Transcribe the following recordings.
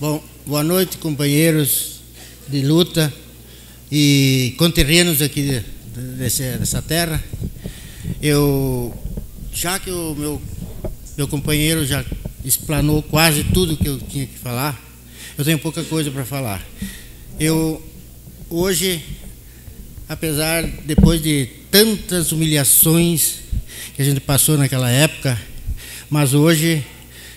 Bom, boa noite, companheiros de luta e conterrâneos aqui de, de, desse, dessa terra. Eu, já que o meu, meu companheiro já explanou quase tudo que eu tinha que falar, eu tenho pouca coisa para falar. Eu, hoje, apesar, depois de tantas humilhações que a gente passou naquela época, mas hoje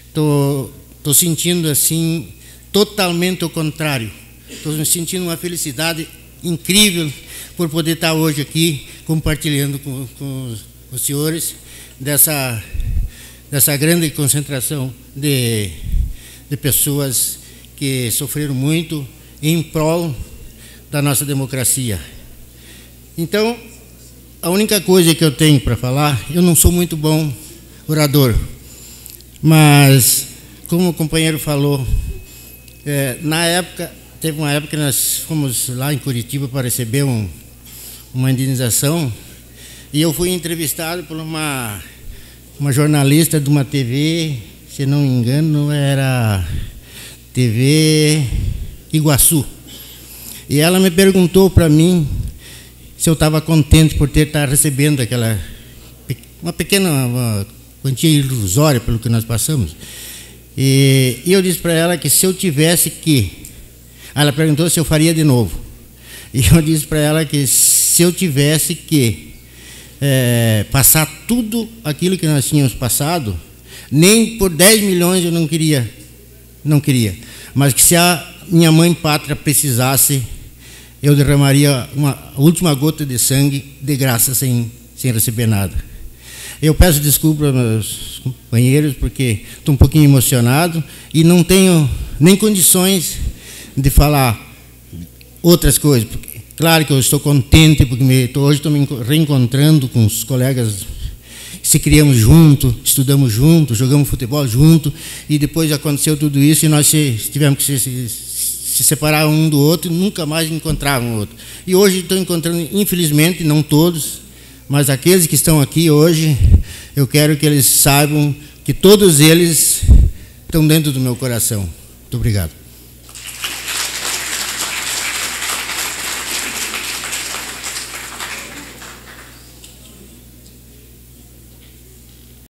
estou sentindo assim totalmente o contrário. Estou me sentindo uma felicidade incrível por poder estar hoje aqui compartilhando com, com os senhores dessa, dessa grande concentração de, de pessoas que sofreram muito em prol da nossa democracia. Então, a única coisa que eu tenho para falar, eu não sou muito bom orador, mas, como o companheiro falou, é, na época, teve uma época que nós fomos lá em Curitiba para receber um, uma indenização e eu fui entrevistado por uma, uma jornalista de uma TV, se não me engano, era TV Iguaçu. E ela me perguntou para mim se eu estava contente por ter estar recebendo aquela uma pequena uma quantia ilusória pelo que nós passamos. E, e eu disse para ela que se eu tivesse que. Ela perguntou se eu faria de novo. E eu disse para ela que se eu tivesse que é, passar tudo aquilo que nós tínhamos passado, nem por 10 milhões eu não queria, não queria. Mas que se a minha mãe pátria precisasse, eu derramaria uma última gota de sangue de graça sem, sem receber nada. Eu peço desculpa aos meus companheiros, porque estou um pouquinho emocionado e não tenho nem condições de falar outras coisas. Porque, claro que eu estou contente, porque me, hoje estou me reencontrando com os colegas se criamos junto, estudamos junto, jogamos futebol junto, e depois aconteceu tudo isso e nós tivemos que se, se, se separar um do outro e nunca mais encontrar um outro. E hoje estou encontrando, infelizmente, não todos, mas aqueles que estão aqui hoje, eu quero que eles saibam que todos eles estão dentro do meu coração. Muito obrigado.